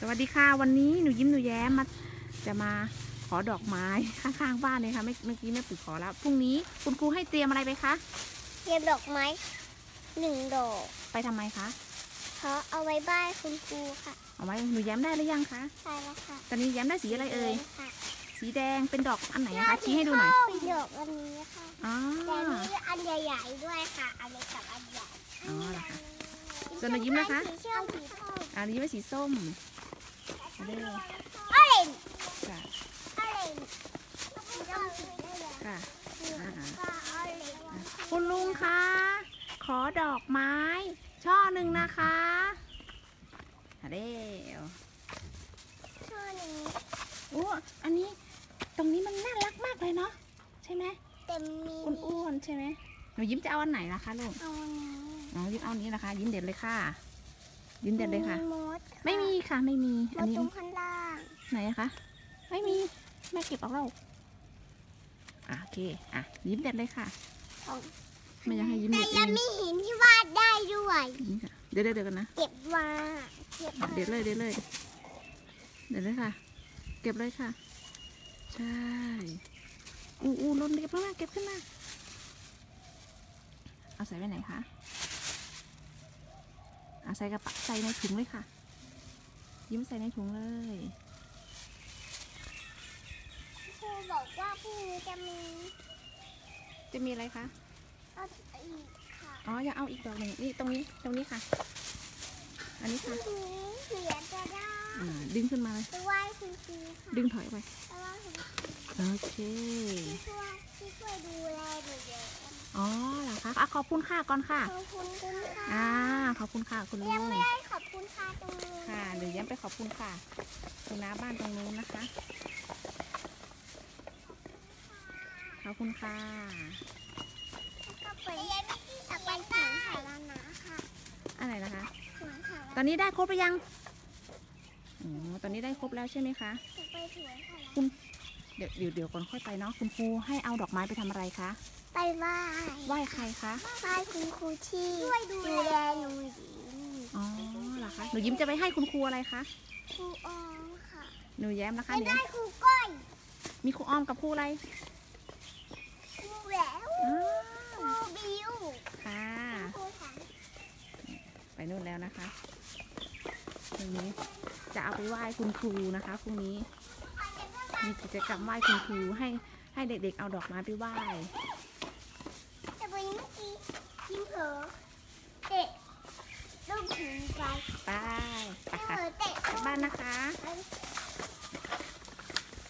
สวัสดีค่ะวันนี้หนูยิ้มหนูแย้มมาจะมาขอดอกไม้ข้างๆบ้านเลยค่ะเมื่อเมื่อกี้แม่ปุ๋ยขอแล้วพรุ่งนี้คุณครูให้เตรียมอะไรไปคะเตรียมดอกไม้หนึ่งดอกไปทำไมคะเพราะเอาไว้บ้านคุณครูค่ะเอาไว้หนูแย้มได้หรือยังคะใช่แล้วค่ะตอนนี้แย้มได้สีอะไรเอ่ยค่ะสีแดงเป็นดอกอันไหนอะคะชี้ให้ดูหน่อยเป็นดอกอันนี้ค่ะอ๋อแต่มีอันใหญ่ๆด้วยค่ะอันเล็กกับอันใหญ่อ๋อเหรอคะส่วนหนูยิ้มนะคะสีส้มสีส้มอันนี้ไว้สีส้ม เอาเลย orange ค่ะ orange สีส้มสีได้เลยค่ะอ่าก็ orange คุณลุงคะขอดอกไม้ ช่อหนึ่งนะคะเร็วช่อนี้โอ้อันนี้ตรงนี้มันน่ารักมากเลยเนาะใช่ไหมเต็มมีอ้วนๆใช่ไหมหนูยิ้มจะเอาอันไหนนะคะลูกเอาอันนี้อ๋อยิ้มเอาอันนี้นะคะ ยิ้มเด็ดเลยค่ะ ยิ้มเด็ดเลยค่ะมีมดไม่มีค่ะไม่มีมอันดนี้ตรงข้างล่างไหนอะคะไม่มีแม่เก็บเอาแล้วอะโอเคอะยิ้มเด็ดเลยค่ะ ของไม่อยากให้ยิ้มแต่เด็ดเอยังงมีหินที่วาดได้ด้วย นี่ค่ะเดี๋ยวเดี๋ยวเดี๋ยวกันนะ เก็บมาเก็บอะมาเด็ดเลยเด็ดเลยเด็ดเลยค่ะ เก็บเลยค่ะ ใช่อู้อู้ลนเก็บขึ้นมาเก็บขึ้นมาเอาใส่ไว้ไหนคะเอา ใส่กระเป๋าใส่ในถุงเลยค่ะ ยิ้มใส่ในถุงเลยครูบอกว่าพรุ่งนี้จะมี จะมีอะไรคะเอาอีกค่ะอ๋ออยากเอาอีกดอกหนึ่งนี่ตรงนี้ตรงนี้ค่ะ อันนี้พรุ่ค่ะงนี้เหรียญจะได้อ่าดึงขึ้นมาเลย ไปไหว้คุณครูค่ะดึงถอยไปไปไหว้คุณครู โอเคที่ช่วยที่ช่วยดูแลหนูเยอะอ๋อเหรอคะอะขอบคุณค่ะก่อนค่ะ ขอบคุณคุณค่ะอ่าขอบคุณค่ะคุณลุยังงไม่ได้ขอบคุณค่ะตรงนู้นค่ะเดี๋ยวย้ำไปขอบคุณค่ะ คุณน้าบ้านตรงนู้นนะคะ ขอบคุณค่ะ ก็ไปจะไปถึงสารานะค่ะอะไรนะคะ ถึงสาตราอนนี้ได้ครบหรือยัง อ๋อ ตอนนี้ได้ครบแล้วใช่ไหมคะจะไปถึงสารา เดี๋ยวเดี๋ยวเดี๋ยวก่อนค่อยไปเนาะคุณครูให้เอาดอกไม้ไปทำอะไรคะไปไหว้ไหว้ใครคะไหว้คุณครูที่ช่วยดูแลหนูหญิงอ๋อเหรอคะหนูยิ้มจะไปให้คุณครูอะไรคะครูออมค่ะหนูแย้มนะคะจะหนูได้ครูก้อยมีครูอ้อมกับครูอะไรครูแหววอ๋อครูบิวค่ะครูถังไปนู่นแล้วนะคะพรุ่งนี้จะเอาไปไหว้คุณครูนะคะพรุ่งนี้ มีกิจกรรมไหว้คุณครูให้ให้เด็กๆ เอาดอกไม้ไปไหว้แต่วันนี้เมื่อกี้ยิ้มเผลอเตะลูกถึงไปไปไปยิ้มค่ะเผลอเตะกลับบ้านนะคะไป